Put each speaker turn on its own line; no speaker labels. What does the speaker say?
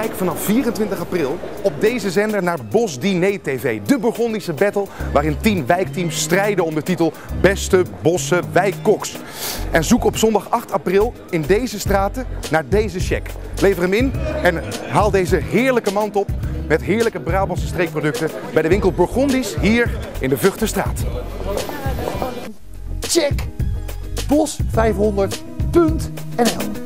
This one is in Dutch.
Kijk vanaf 24 april op deze zender naar Bos Diner TV, de Burgondische battle waarin 10 wijkteams strijden om de titel Beste Bosse Wijkkoks. En zoek op zondag 8 april in deze straten naar deze check. Lever hem in en haal deze heerlijke mand op met heerlijke Brabantse streekproducten bij de winkel Burgondisch hier in de Vuchtenstraat.
Check bos500.nl